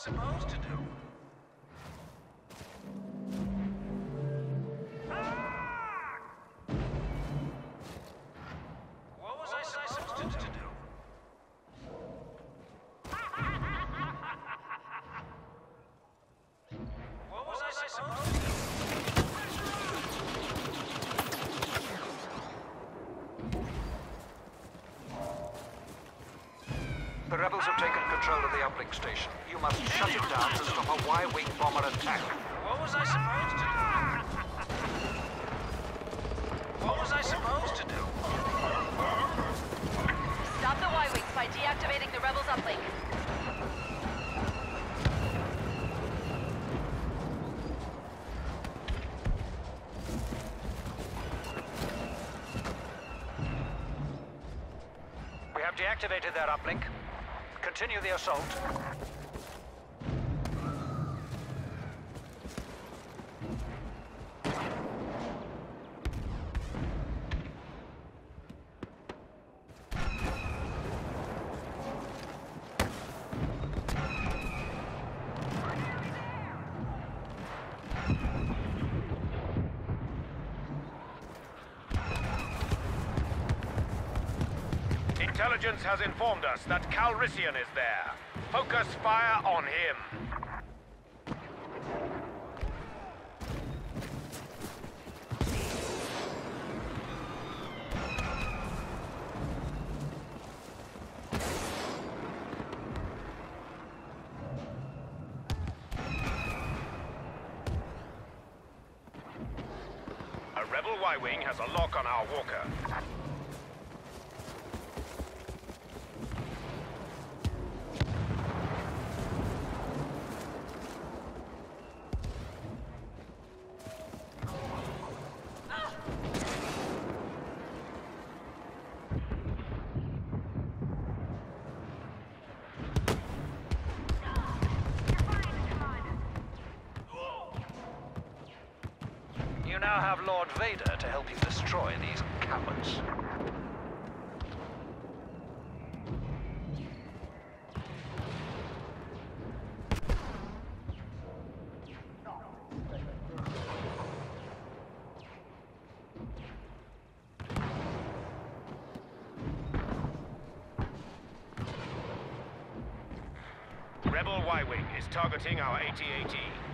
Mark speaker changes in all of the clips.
Speaker 1: supposed to do?
Speaker 2: The rebels have taken control of the uplink station. You must shut it down to stop a Y-wing bomber attack.
Speaker 1: What was I supposed to do? What was I supposed to do?
Speaker 3: Stop the Y-Wings by deactivating the Rebels uplink.
Speaker 2: We have deactivated their uplink. Continue the assault.
Speaker 4: Intelligence has informed us that Calrissian is there. Focus fire on him. A rebel Y-Wing has a lock on our walker.
Speaker 2: You now have Lord Vader help you destroy these cowards.
Speaker 4: Rebel Y-Wing is targeting our AT-AT.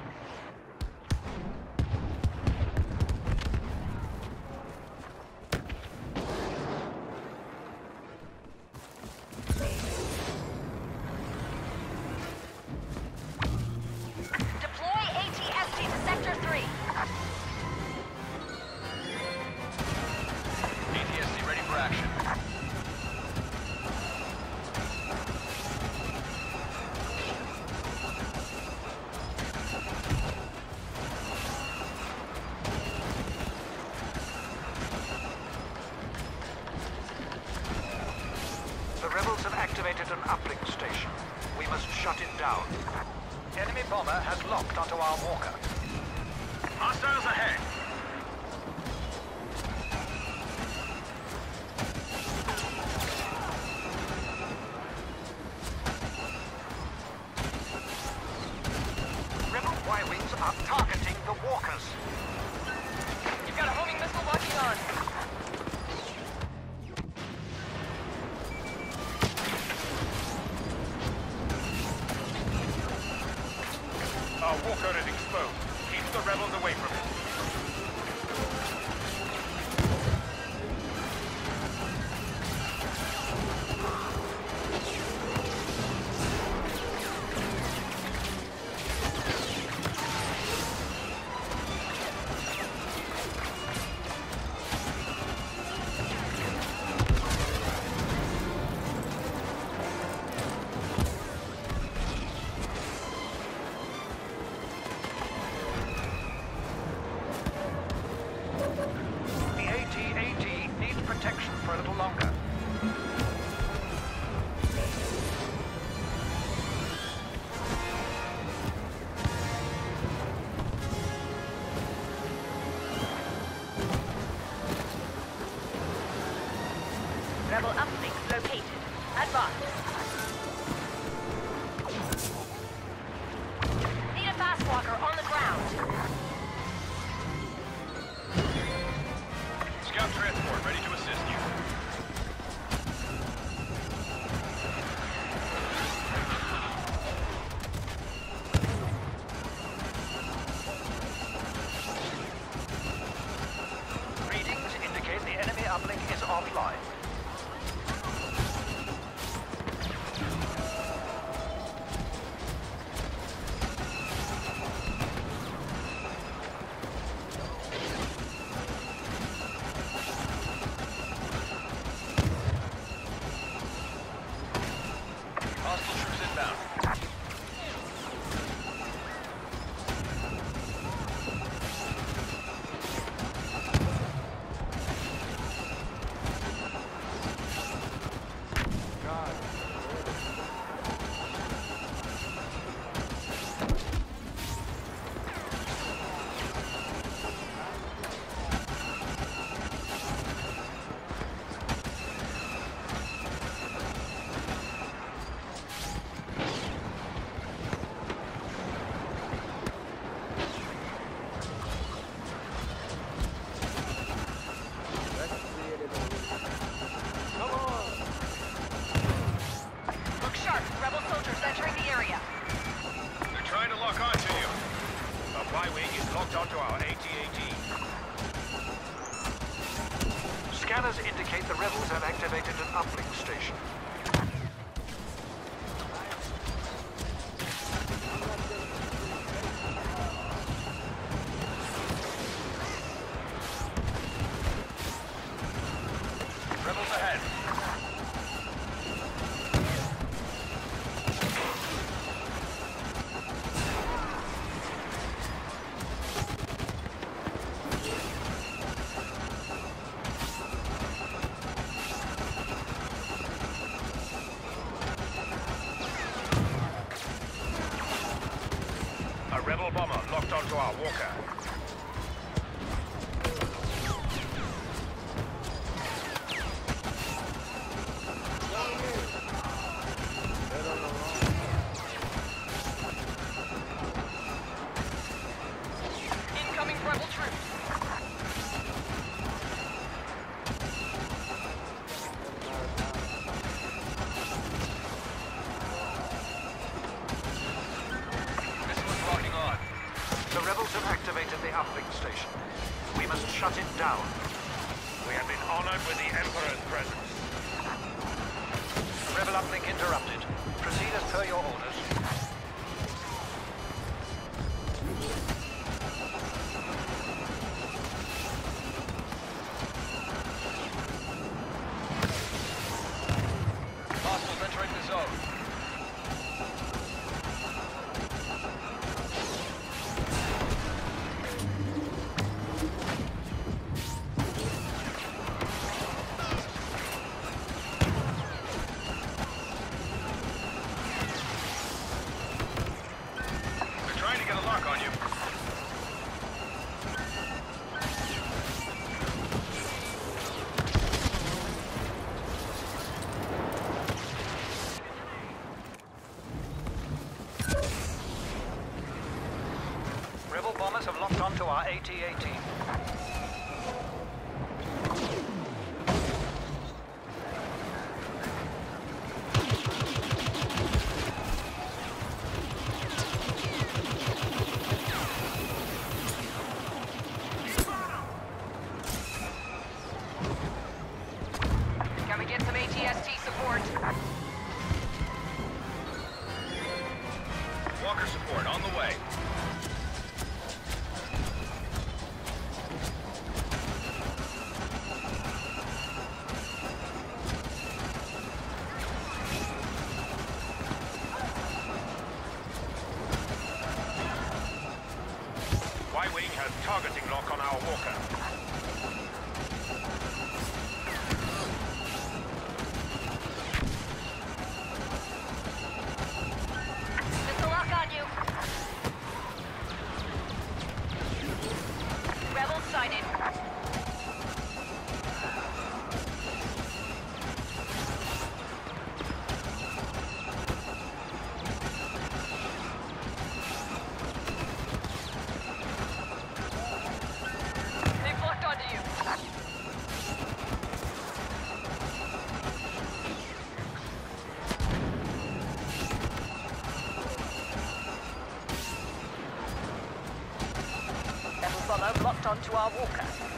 Speaker 2: Rebel
Speaker 3: troops.
Speaker 4: Missile locking on.
Speaker 2: The rebels have activated the uplink station. We must shut it down.
Speaker 4: We have been honored with the Emperor's presence.
Speaker 2: Rebel uplink interrupted. Proceed as per your orders. Have our AT-AT.
Speaker 4: Y-Wing has targeting lock on our walker.
Speaker 3: Onto our walker.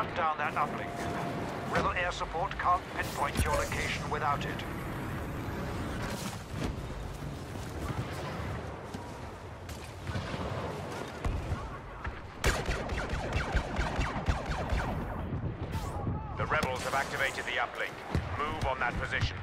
Speaker 2: Shut down that uplink. Rebel air support can't pinpoint your location without it.
Speaker 4: The rebels have activated the uplink. Move on that position.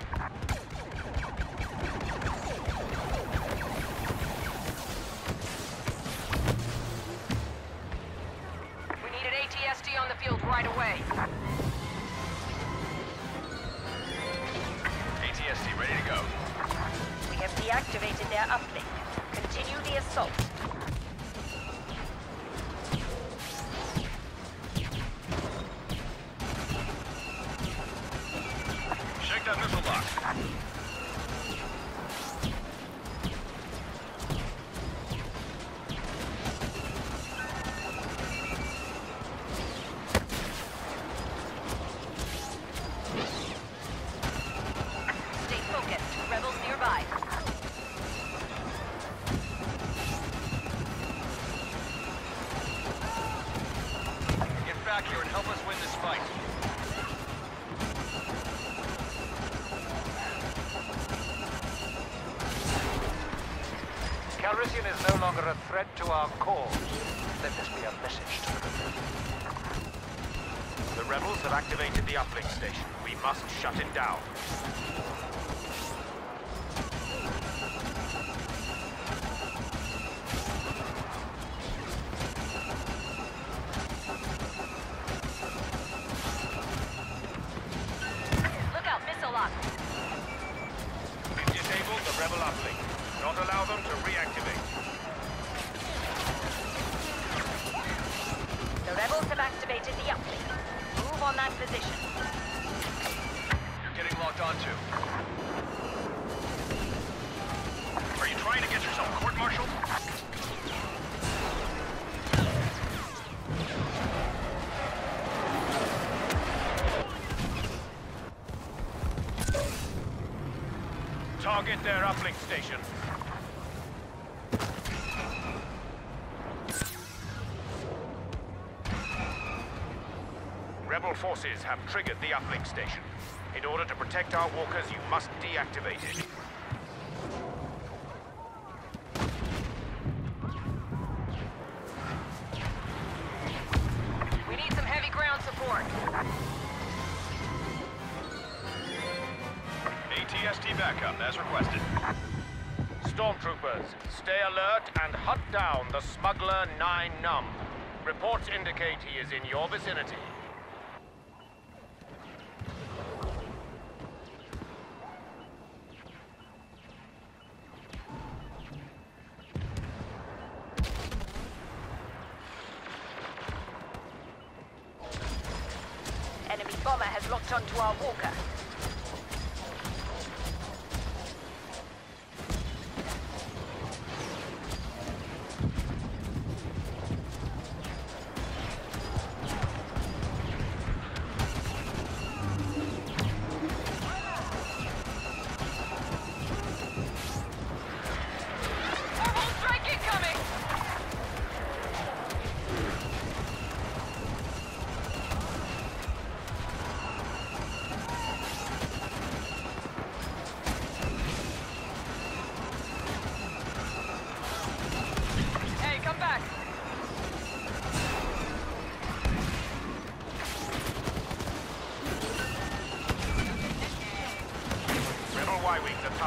Speaker 2: Calrissian is no longer a threat to our cause. Let this be a message to the
Speaker 4: rebels have activated the uplink station. We must shut it down.
Speaker 5: Rebels have activated the uplink. Move on that position.
Speaker 2: You're getting locked onto. Are you trying to get yourself court-martialed?
Speaker 4: Target their uplink station. Forces have triggered the uplink station. In order to protect our walkers, you must deactivate it.
Speaker 3: We need some heavy ground support.
Speaker 2: ATST backup, as requested.
Speaker 4: Stormtroopers, stay alert and hunt down the smuggler Nien Nunb. Reports indicate he is in your vicinity.
Speaker 5: Bomber has locked onto our walker.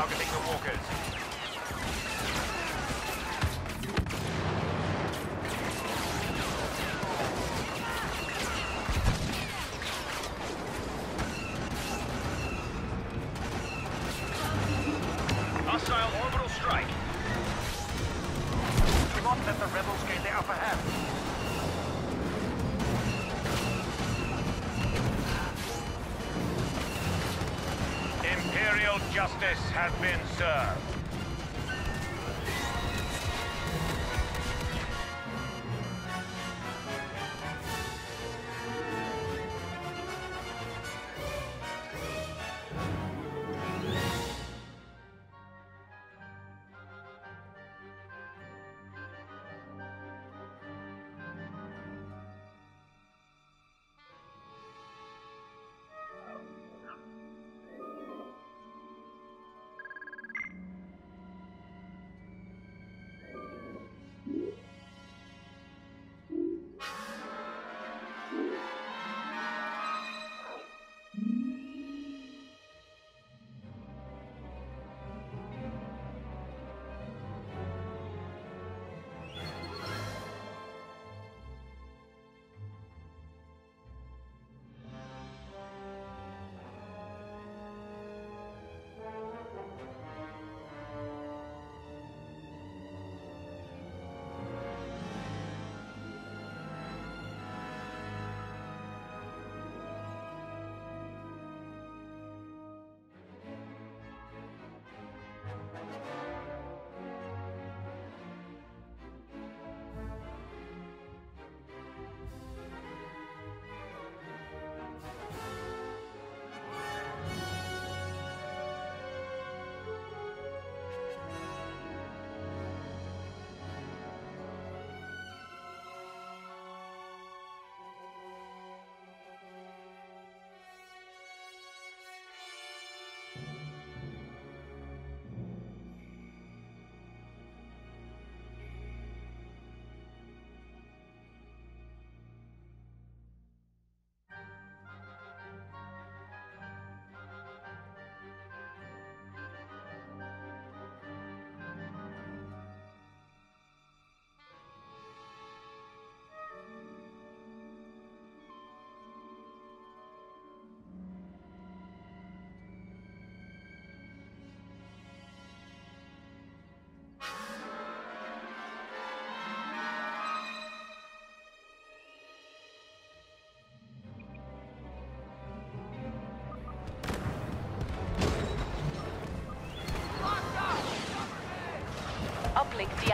Speaker 4: Targeting the walkers. Imperial justice has been served.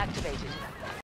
Speaker 3: Uplink deactivated.